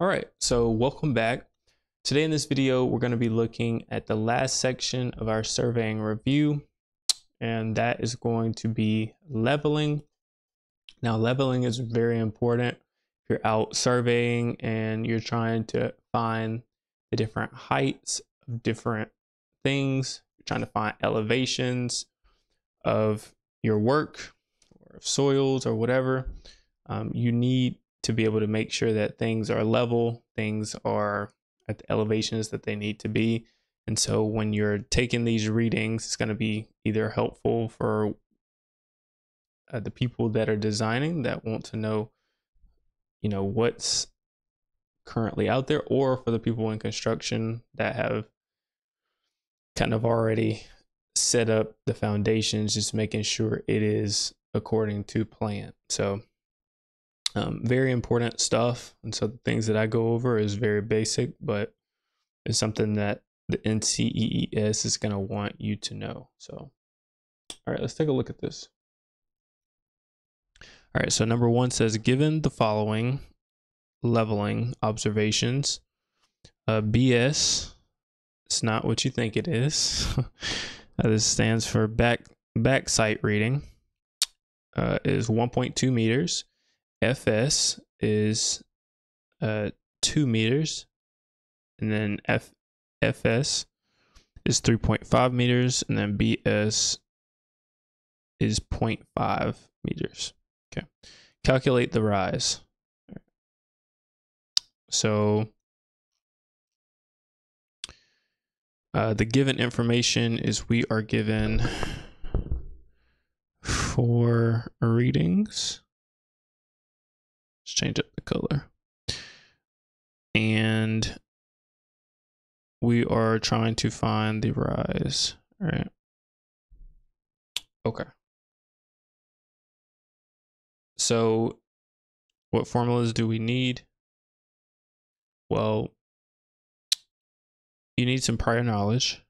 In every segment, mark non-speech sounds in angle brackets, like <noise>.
All right, so welcome back. Today in this video, we're going to be looking at the last section of our surveying review, and that is going to be leveling. Now, leveling is very important. If you're out surveying and you're trying to find the different heights of different things, you're trying to find elevations of your work or soils or whatever, um, you need to be able to make sure that things are level, things are at the elevations that they need to be. And so when you're taking these readings, it's going to be either helpful for uh, the people that are designing that want to know, you know, what's currently out there, or for the people in construction that have kind of already set up the foundations, just making sure it is according to plan. So um, very important stuff. And so the things that I go over is very basic, but it's something that the NCEES is going to want you to know. So, all right, let's take a look at this. All right, so number one says, given the following leveling observations, uh, BS, it's not what you think it is. <laughs> uh, this stands for back back sight reading, uh, is 1.2 meters. FS is uh, 2 meters, and then F, FS is 3.5 meters, and then BS is 0.5 meters. Okay. Calculate the rise. So uh, the given information is we are given four readings. Let's change up the color. And we are trying to find the rise, right? Okay. So what formulas do we need? Well, you need some prior knowledge.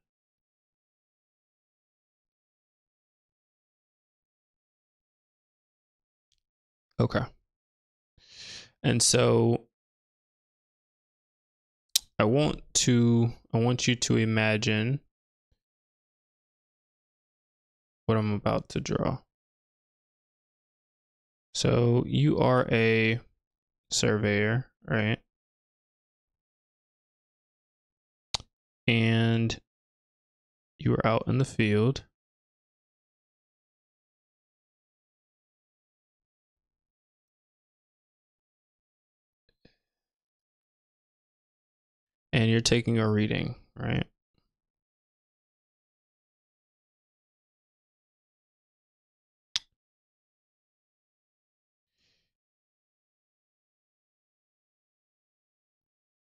Okay. And so I want to I want you to imagine what I'm about to draw. So you are a surveyor, right? And you are out in the field you're taking a reading, right?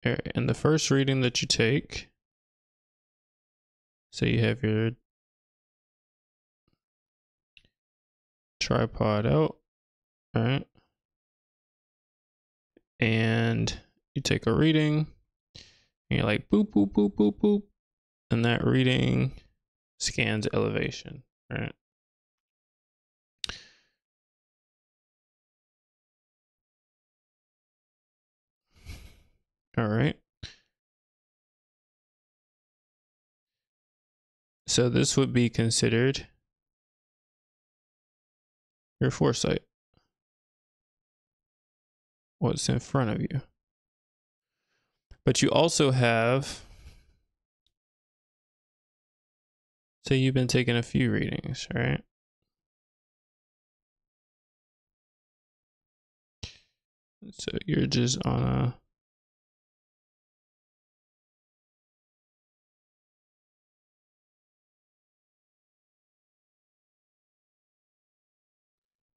And the first reading that you take, so you have your tripod out, right? And you take a reading and you're like boop, boop, boop, boop, boop. And that reading scans elevation, right? All right. So this would be considered your foresight. What's in front of you. But you also have, say you've been taking a few readings, right? So you're just on a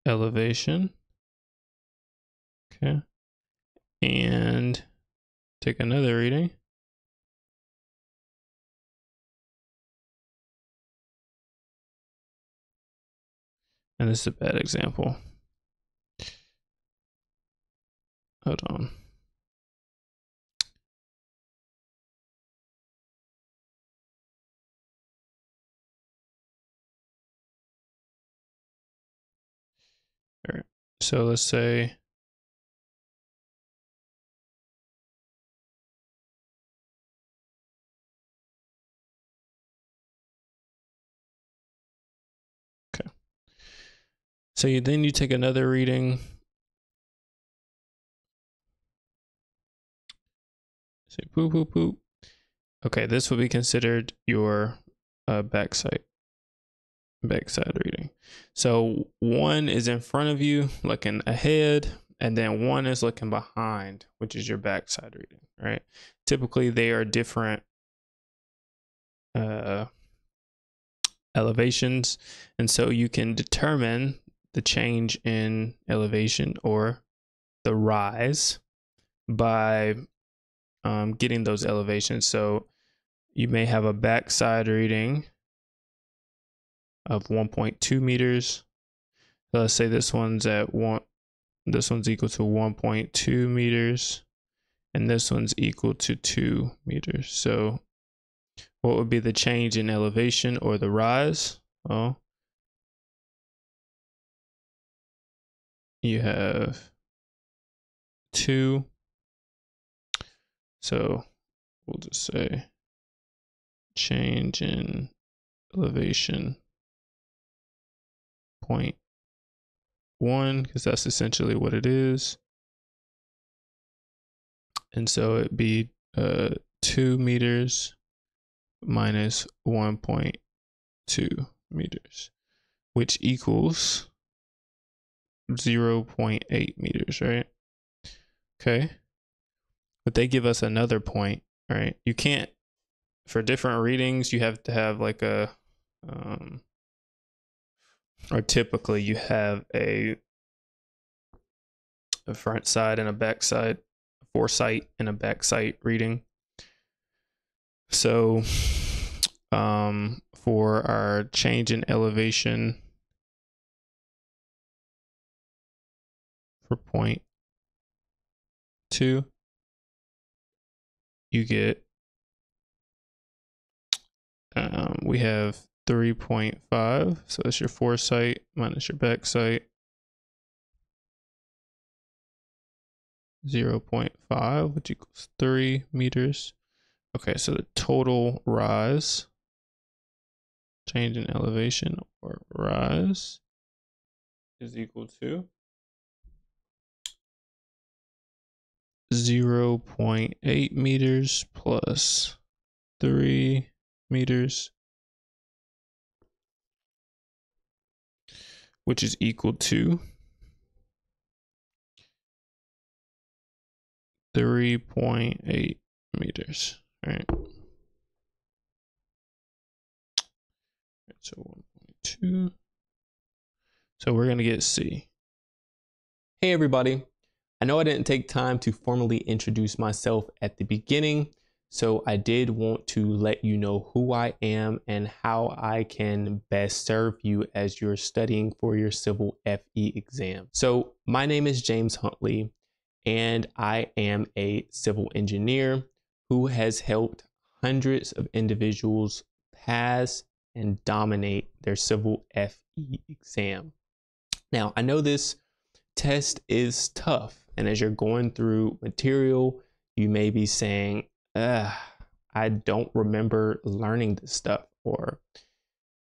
elevation. Okay. And Take another reading. And this is a bad example. Hold on. All right. So let's say So you, then you take another reading. Say poop, poop, poop. Okay, this will be considered your uh, backsight backsight reading. So one is in front of you, looking ahead, and then one is looking behind, which is your backsight reading, right? Typically, they are different uh, elevations, and so you can determine the change in elevation or the rise by um, getting those elevations. So you may have a backsight reading of 1.2 meters. So let's say this one's at one, this one's equal to 1.2 meters, and this one's equal to 2 meters. So what would be the change in elevation or the rise? Well, you have 2. So we'll just say change in elevation point one because that's essentially what it is. And so it'd be uh, two meters minus 1.2 meters, which equals 0.8 meters, right? Okay. But they give us another point, right? You can't, for different readings, you have to have like a, um, or typically you have a a front side and a back side, foresight and a back sight reading. So um, for our change in elevation for point two, you get um, we have 3.5. So that's your foresight minus your back sight. 0.5, which equals 3 meters. Okay, so the total rise, change in elevation or rise, is equal to 0.8 meters plus 3 meters which is equal to 3.8 meters. All right. So 1.2. So we're going to get C. Hey, everybody. I know I didn't take time to formally introduce myself at the beginning, so I did want to let you know who I am and how I can best serve you as you're studying for your civil FE exam. So my name is James Huntley and I am a civil engineer who has helped hundreds of individuals pass and dominate their civil FE exam. Now, I know this test is tough and as you're going through material, you may be saying, I don't remember learning this stuff, or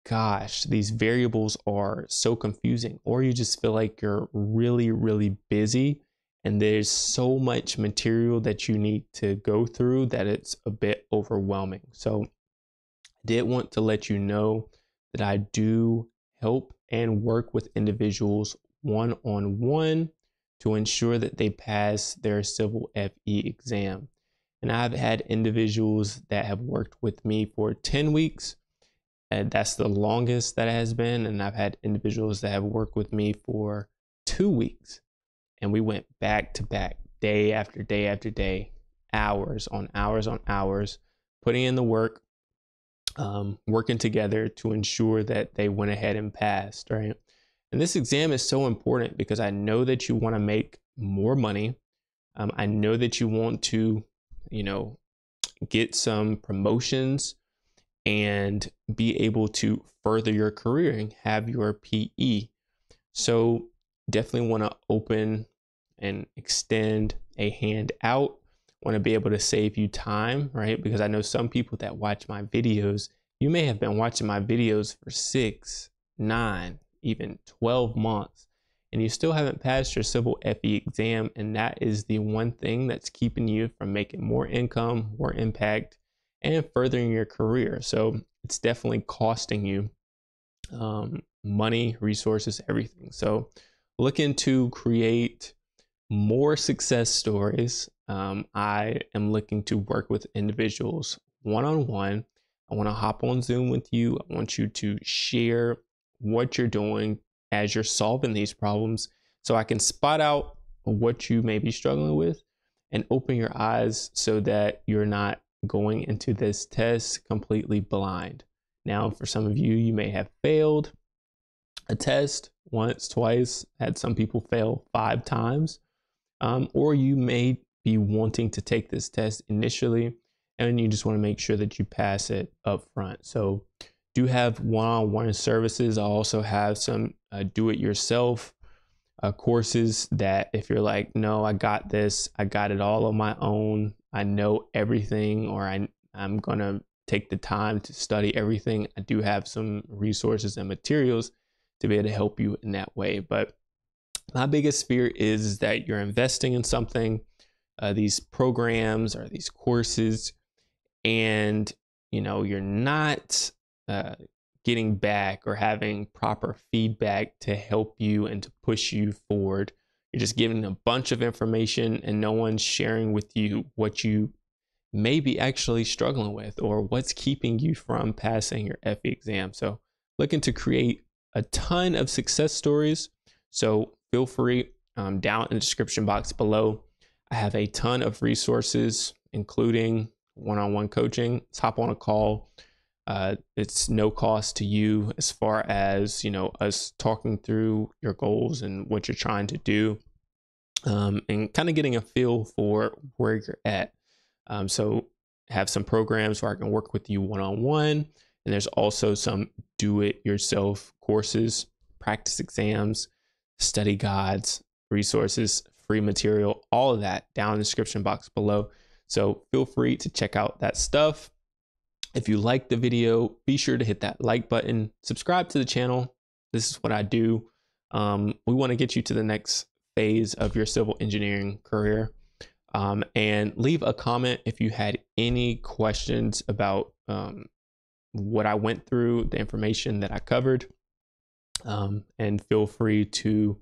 gosh, these variables are so confusing, or you just feel like you're really, really busy and there's so much material that you need to go through that it's a bit overwhelming. So, I did want to let you know that I do help and work with individuals one on one to ensure that they pass their civil FE exam. And I've had individuals that have worked with me for 10 weeks. And that's the longest that has been. And I've had individuals that have worked with me for two weeks. And we went back to back, day after day after day, hours on hours on hours, putting in the work, um, working together to ensure that they went ahead and passed, right? And this exam is so important because I know that you want to make more money. Um, I know that you want to you know, get some promotions and be able to further your career and have your PE. So definitely want to open and extend a hand out. Want to be able to save you time, right? Because I know some people that watch my videos, you may have been watching my videos for six, nine, even 12 months. and you still haven't passed your civil FE exam, and that is the one thing that's keeping you from making more income, more impact, and furthering your career. So it's definitely costing you um, money, resources, everything. So looking to create more success stories. Um, I am looking to work with individuals one on one. I want to hop on Zoom with you. I want you to share what you're doing as you're solving these problems so I can spot out what you may be struggling with and open your eyes so that you're not going into this test completely blind. Now, for some of you, you may have failed a test once, twice, had some people fail five times, um, or you may be wanting to take this test initially and you just want to make sure that you pass it up front. So, do have one-on-one services. I also have some uh, do-it-yourself uh, courses that if you're like, no, I got this, I got it all on my own, I know everything, or I I'm gonna take the time to study everything. I do have some resources and materials to be able to help you in that way. But my biggest fear is that you're investing in something, uh, these programs or these courses, and you know you're not uh, getting back or having proper feedback to help you and to push you forward. You're just giving a bunch of information and no one's sharing with you what you may be actually struggling with or what's keeping you from passing your FE exam. So, looking to create a ton of success stories. So, feel free um, down in the description box below. I have a ton of resources, including one on one coaching. Let's hop on a call. Uh, it's no cost to you as far as you know us talking through your goals and what you're trying to do um, and kind of getting a feel for where you're at um, so have some programs where I can work with you one on one. And there's also some do it yourself courses, practice exams, study guides, resources, free material, all of that down in the description box below. So feel free to check out that stuff. If you like the video, be sure to hit that like button, subscribe to the channel. This is what I do. Um, we want to get you to the next phase of your civil engineering career. Um, and leave a comment if you had any questions about um, what I went through, the information that I covered. Um, and feel free to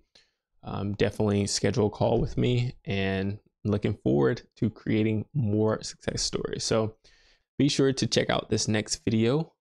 um, definitely schedule a call with me and looking forward to creating more success stories. So be sure to check out this next video